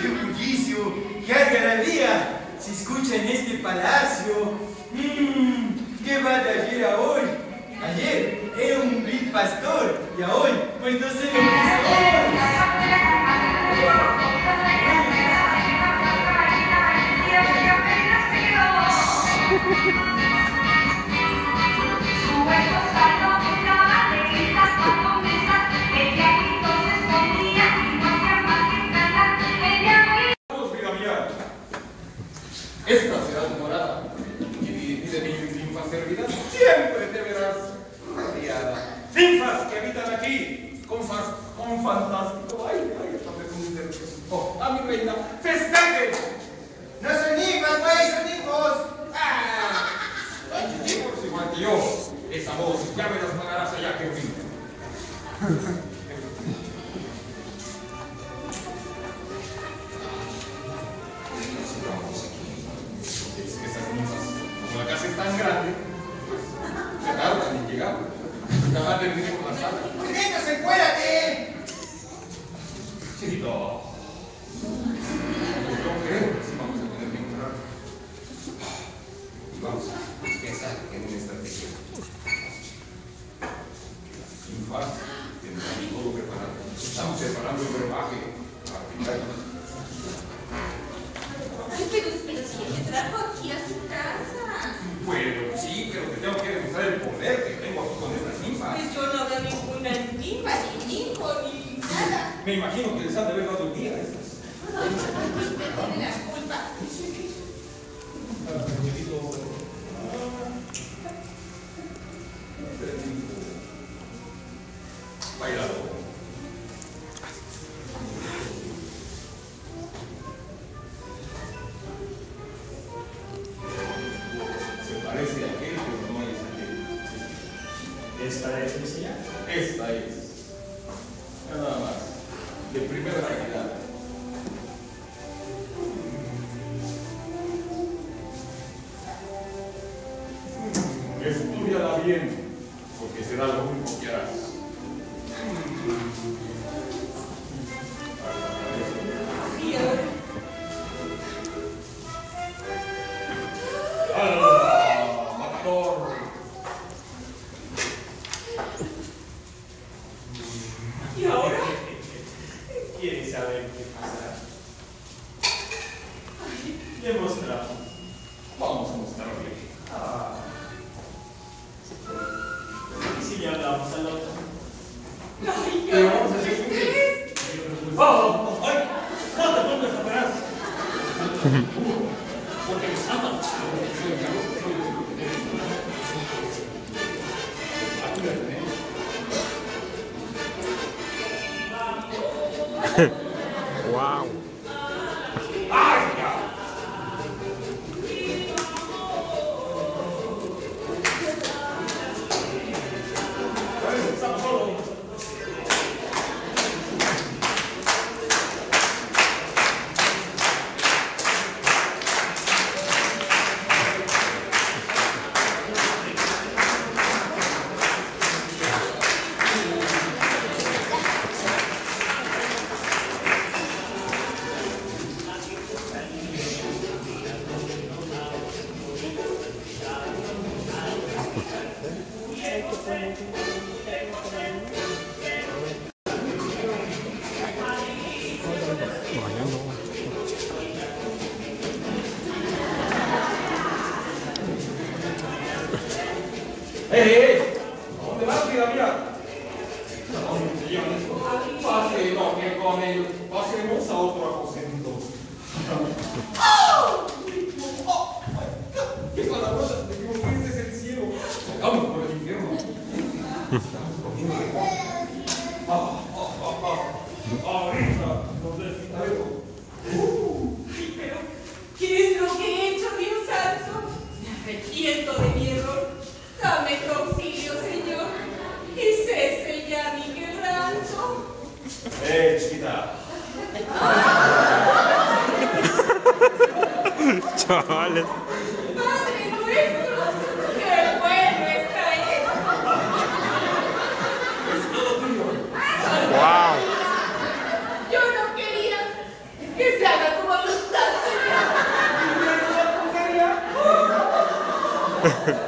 ¡Qué bullicio! ¡Qué algarabía! Se escucha en este palacio. Mmm, ¿Qué va de ayer a hoy? Ayer era un vil pastor y a hoy, pues no sé lo que soy. Fantástico. Ay, ay, esta pregunta. Oh, a mi reina, festeje. No son ninfas, güey, son ninfos. Ah, ninfos igual que yo. Esa voz, ya me las pagarás allá, que tan preparando el brebaje para pintar. Ay, pero, pero si trajo aquí a su casa. Bueno, sí, pero te tengo que demostrar el poder que tengo aquí con estas ninfas. Pues yo no veo ninguna ninfa, ni ninfo, ni nada. Me imagino que les han de haber dado un día a estas. Esta es mi señal. Esta es. Nada más. De primera calidad. Estudiala bien, porque será lo único que harás. alegre que passará. E demonstravam. Vamos mostrar o lixo. Ah. E se lhe Vamos essa nota? Vamos. ai, Vamos, vamos, olha. Nota, vamos essa praça. Porque ele sabe down. Facendo qualche cosa in un salto a consentito. desquitar. Chavales. Padre nuestro, qué bueno está esto. Es todo tuyo. Wow. Yo no quería que se haga tu voluntad, señor. ¿Y?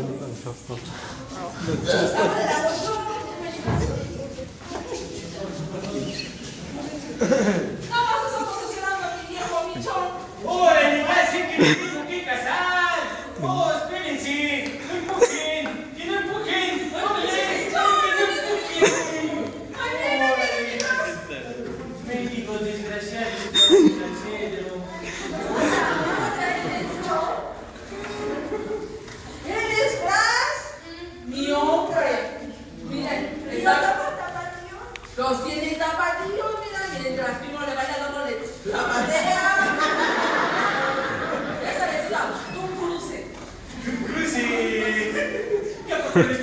아, 재밌는 켰어. los tiene zapatillos, mira, y mientras primo le vaya dando le la patea. Esa es la, un cruce. Un cruce. ¿Qué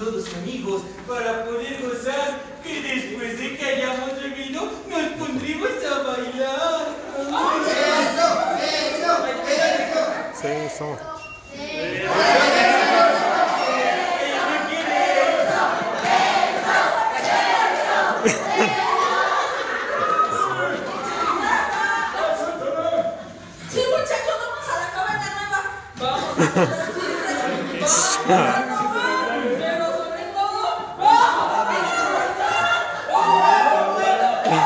todos amigos para poder gozar que después de que hayamos bebido nos pondremos a bailar. ¡Eso! ¡Eso! ¡Eso! ¡Eso! Yeah.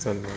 Son